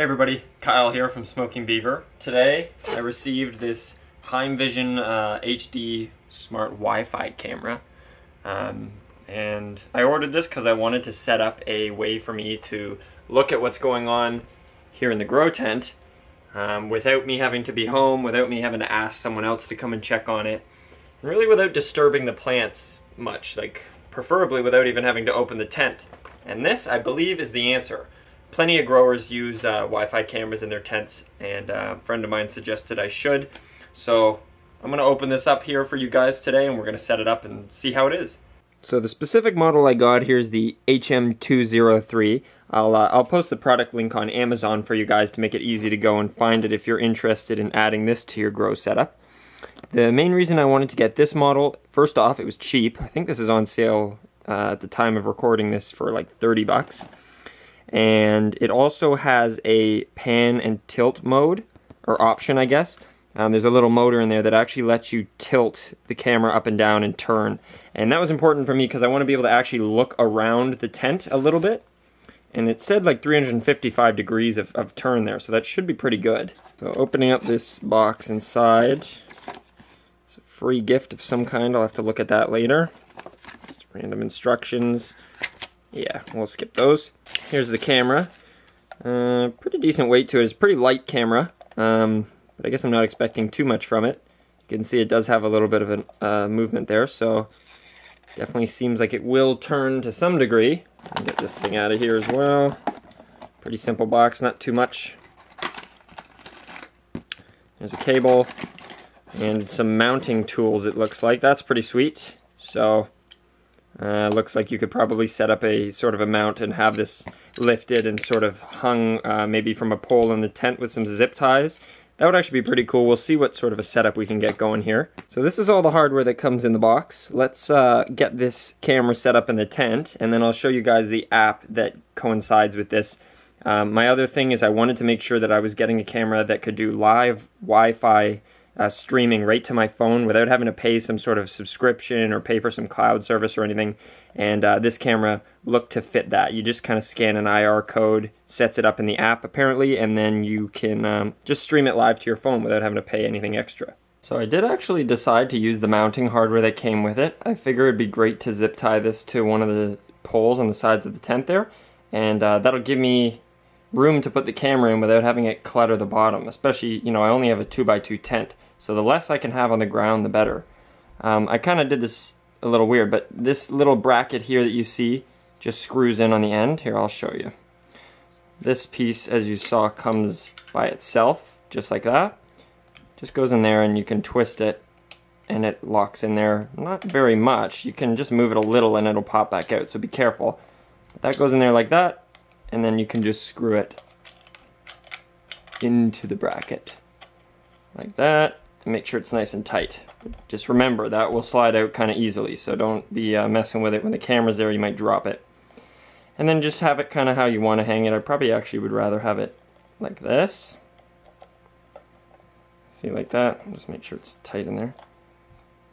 Hey everybody, Kyle here from Smoking Beaver. Today I received this Heimvision uh, HD smart Wi-Fi camera. Um, and I ordered this because I wanted to set up a way for me to look at what's going on here in the grow tent um, without me having to be home, without me having to ask someone else to come and check on it, and really without disturbing the plants much, like preferably without even having to open the tent. And this, I believe, is the answer plenty of growers use uh, Wi-Fi cameras in their tents and uh, a friend of mine suggested I should. So I'm gonna open this up here for you guys today and we're gonna set it up and see how it is. So the specific model I got here is the HM203. I'll, uh, I'll post the product link on Amazon for you guys to make it easy to go and find it if you're interested in adding this to your grow setup. The main reason I wanted to get this model, first off, it was cheap. I think this is on sale uh, at the time of recording this for like 30 bucks and it also has a pan and tilt mode or option I guess. Um, there's a little motor in there that actually lets you tilt the camera up and down and turn. And that was important for me because I want to be able to actually look around the tent a little bit. And it said like 355 degrees of, of turn there so that should be pretty good. So opening up this box inside. It's a free gift of some kind. I'll have to look at that later. Just random instructions yeah, we'll skip those. Here's the camera. Uh, pretty decent weight to it. It's a pretty light camera, um, but I guess I'm not expecting too much from it. You can see it does have a little bit of a uh, movement there, so definitely seems like it will turn to some degree. Get this thing out of here as well. Pretty simple box, not too much. There's a cable and some mounting tools it looks like. That's pretty sweet. So uh, looks like you could probably set up a sort of a mount and have this lifted and sort of hung uh, maybe from a pole in the tent with some zip ties. That would actually be pretty cool. We'll see what sort of a setup we can get going here. So this is all the hardware that comes in the box. Let's uh, get this camera set up in the tent and then I'll show you guys the app that coincides with this. Um, my other thing is I wanted to make sure that I was getting a camera that could do live Wi-Fi uh, streaming right to my phone without having to pay some sort of subscription or pay for some cloud service or anything. And uh, this camera looked to fit that. You just kind of scan an IR code, sets it up in the app apparently, and then you can um, just stream it live to your phone without having to pay anything extra. So I did actually decide to use the mounting hardware that came with it. I figure it'd be great to zip tie this to one of the poles on the sides of the tent there, and uh, that'll give me room to put the camera in without having it clutter the bottom, especially, you know, I only have a 2x2 tent. So the less I can have on the ground, the better. Um, I kind of did this a little weird, but this little bracket here that you see just screws in on the end. Here, I'll show you. This piece, as you saw, comes by itself, just like that. Just goes in there and you can twist it and it locks in there. Not very much. You can just move it a little and it'll pop back out, so be careful. That goes in there like that, and then you can just screw it into the bracket. Like that and make sure it's nice and tight. Just remember that will slide out kind of easily, so don't be uh, messing with it. When the camera's there, you might drop it. And then just have it kind of how you want to hang it. I probably actually would rather have it like this. See, like that. Just make sure it's tight in there.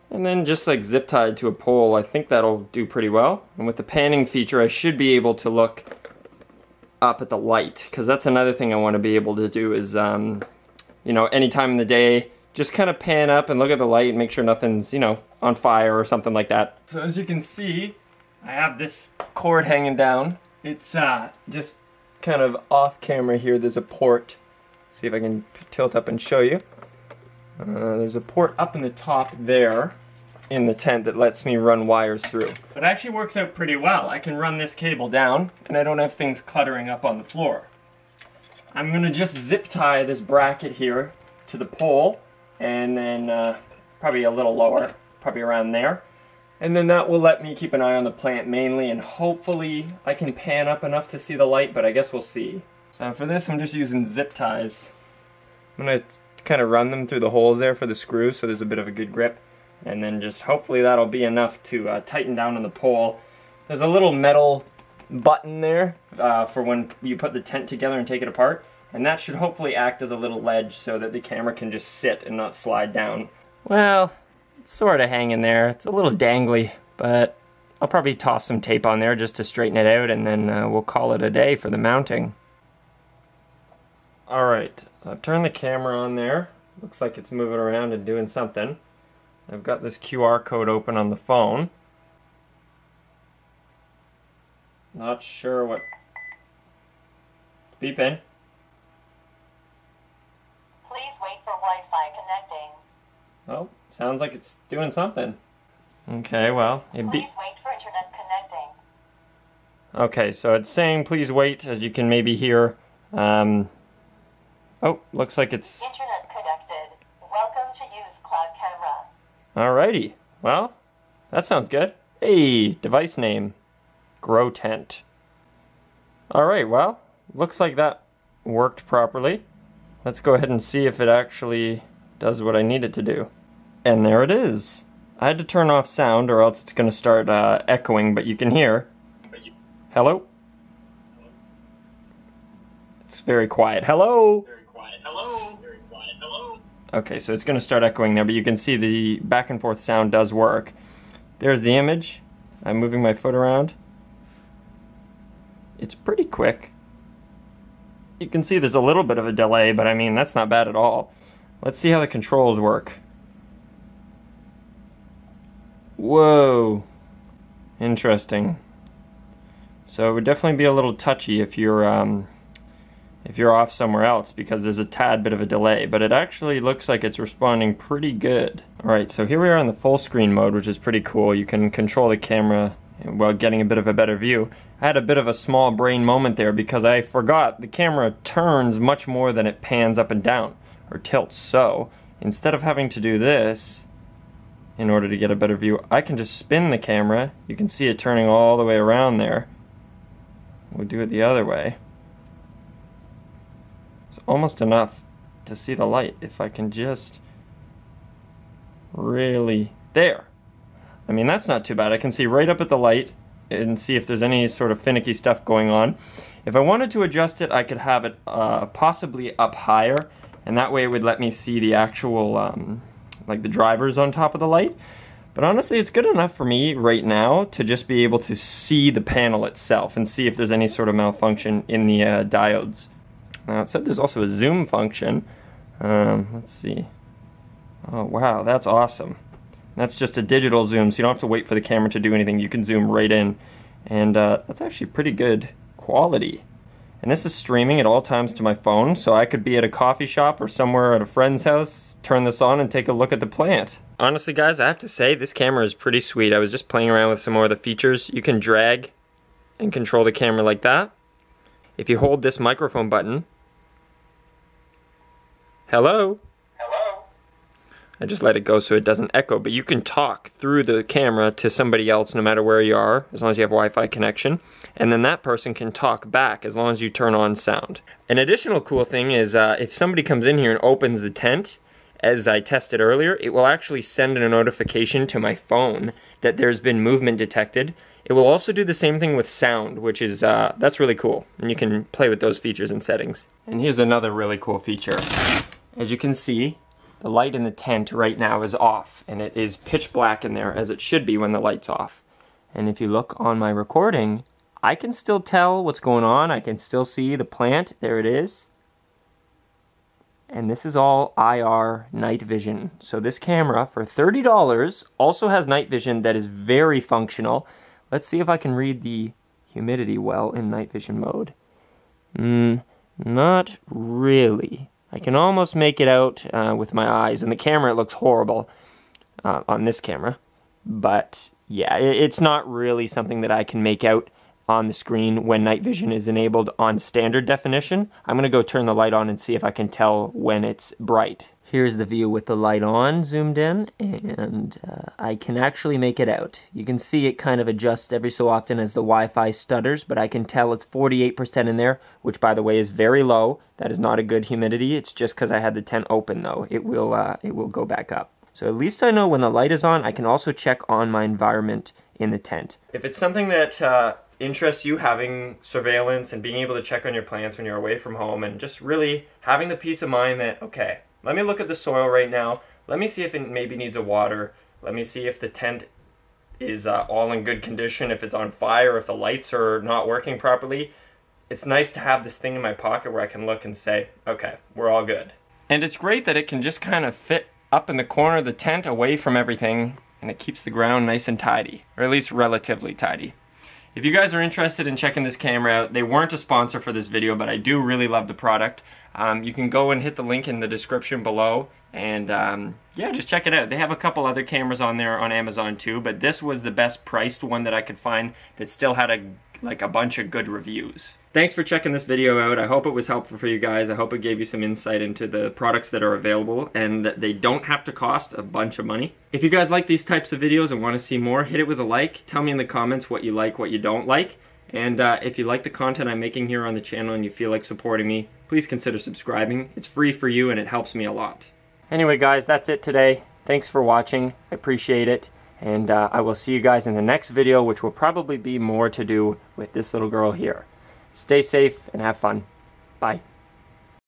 And then just like zip tied to a pole, I think that'll do pretty well. And with the panning feature, I should be able to look up at the light, because that's another thing I want to be able to do is, um, you know, any time in the day, just kind of pan up and look at the light and make sure nothing's, you know, on fire or something like that. So as you can see, I have this cord hanging down. It's uh, just kind of off camera here. There's a port. See if I can tilt up and show you. Uh, there's a port up in the top there in the tent that lets me run wires through. It actually works out pretty well. I can run this cable down and I don't have things cluttering up on the floor. I'm gonna just zip tie this bracket here to the pole and then uh, probably a little lower, probably around there. And then that will let me keep an eye on the plant mainly, and hopefully I can pan up enough to see the light, but I guess we'll see. So for this, I'm just using zip ties. I'm gonna kind of run them through the holes there for the screws so there's a bit of a good grip. And then just hopefully that'll be enough to uh, tighten down on the pole. There's a little metal button there uh, for when you put the tent together and take it apart. And that should hopefully act as a little ledge so that the camera can just sit and not slide down. Well, it's sort of hanging there. It's a little dangly, but I'll probably toss some tape on there just to straighten it out and then uh, we'll call it a day for the mounting. Alright, I've turned the camera on there. Looks like it's moving around and doing something. I've got this QR code open on the phone. Not sure what... Beeping. Please wait for Wi-Fi connecting. Oh, sounds like it's doing something. Okay, well, it Please wait for internet connecting. Okay, so it's saying please wait, as you can maybe hear. Um, oh, looks like it's Internet connected. Welcome to use cloud camera. Alrighty. Well, that sounds good. Hey, device name, Grow Tent. All right, well, looks like that worked properly. Let's go ahead and see if it actually does what I need it to do. And there it is. I had to turn off sound, or else it's going to start uh, echoing, but you can hear. Hello. It's. Very quiet. Hello. Okay, so it's going to start echoing there, but you can see the back and forth sound does work. There's the image. I'm moving my foot around. It's pretty quick. You can see there's a little bit of a delay, but I mean, that's not bad at all. Let's see how the controls work. Whoa. Interesting. So it would definitely be a little touchy if you're um, if you're off somewhere else because there's a tad bit of a delay, but it actually looks like it's responding pretty good. All right, so here we are in the full screen mode, which is pretty cool. You can control the camera while getting a bit of a better view. I had a bit of a small brain moment there because I forgot the camera turns much more than it pans up and down or tilts. So instead of having to do this in order to get a better view, I can just spin the camera. You can see it turning all the way around there. We'll do it the other way. It's almost enough to see the light if I can just really there. I mean that's not too bad. I can see right up at the light and see if there's any sort of finicky stuff going on. If I wanted to adjust it, I could have it uh, possibly up higher, and that way it would let me see the actual um, like the drivers on top of the light. But honestly, it's good enough for me right now to just be able to see the panel itself and see if there's any sort of malfunction in the uh, diodes. Now it said there's also a zoom function. Um, let's see. Oh wow, that's awesome. That's just a digital zoom, so you don't have to wait for the camera to do anything. You can zoom right in, and uh, that's actually pretty good quality. And this is streaming at all times to my phone, so I could be at a coffee shop or somewhere at a friend's house, turn this on and take a look at the plant. Honestly guys, I have to say this camera is pretty sweet. I was just playing around with some more of the features. You can drag and control the camera like that. If you hold this microphone button, hello, Hello. I just let it go so it doesn't echo, but you can talk through the camera to somebody else no matter where you are, as long as you have Wi-Fi connection, and then that person can talk back as long as you turn on sound. An additional cool thing is uh, if somebody comes in here and opens the tent, as I tested earlier, it will actually send a notification to my phone that there's been movement detected. It will also do the same thing with sound, which is, uh, that's really cool. And you can play with those features and settings. And here's another really cool feature. As you can see, the light in the tent right now is off, and it is pitch black in there, as it should be when the light's off. And if you look on my recording, I can still tell what's going on. I can still see the plant. There it is. And this is all IR night vision. So this camera for $30 also has night vision that is very functional. Let's see if I can read the humidity well in night vision mode. Mm, not really. I can almost make it out uh, with my eyes. And the camera, it looks horrible uh, on this camera. But yeah, it's not really something that I can make out on the screen when night vision is enabled on standard definition. I'm going to go turn the light on and see if I can tell when it's bright. Here's the view with the light on, zoomed in, and uh, I can actually make it out. You can see it kind of adjusts every so often as the Wi-Fi stutters, but I can tell it's 48% in there, which by the way is very low. That is not a good humidity. It's just because I had the tent open though. It will, uh, it will go back up. So at least I know when the light is on. I can also check on my environment in the tent. If it's something that uh, interests you, having surveillance and being able to check on your plants when you're away from home, and just really having the peace of mind that, okay, let me look at the soil right now. Let me see if it maybe needs a water. Let me see if the tent is uh, all in good condition, if it's on fire, if the lights are not working properly. it's nice to have this thing in my pocket where I can look and say, okay, we're all good. And it's great that it can just kind of fit up in the corner of the tent away from everything and it keeps the ground nice and tidy, or at least relatively tidy. If you guys are interested in checking this camera out, they weren't a sponsor for this video, but I do really love the product. Um, you can go and hit the link in the description below and um, yeah, just check it out. They have a couple other cameras on there on Amazon too, but this was the best priced one that I could find that still had a like a bunch of good reviews. Thanks for checking this video out. I hope it was helpful for you guys. I hope it gave you some insight into the products that are available and that they don't have to cost a bunch of money. If you guys like these types of videos and want to see more, hit it with a like. Tell me in the comments what you like, what you don't like. And uh, if you like the content I'm making here on the channel and you feel like supporting me, please consider subscribing. It's free for you and it helps me a lot. Anyway, guys, that's it today. Thanks for watching. I appreciate it. And uh, I will see you guys in the next video, which will probably be more to do with this little girl here. Stay safe and have fun. Bye.